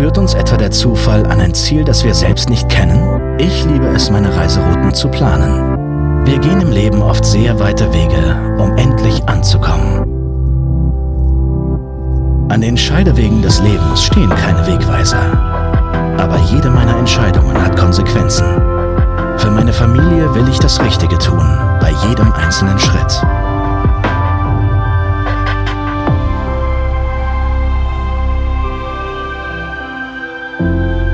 Führt uns etwa der Zufall an ein Ziel, das wir selbst nicht kennen? Ich liebe es, meine Reiserouten zu planen. Wir gehen im Leben oft sehr weite Wege, um endlich anzukommen. An den Scheidewegen des Lebens stehen keine Wegweiser. Aber jede meiner Entscheidungen hat Konsequenzen. Für meine Familie will ich das Richtige tun, bei jedem einzelnen Schritt. you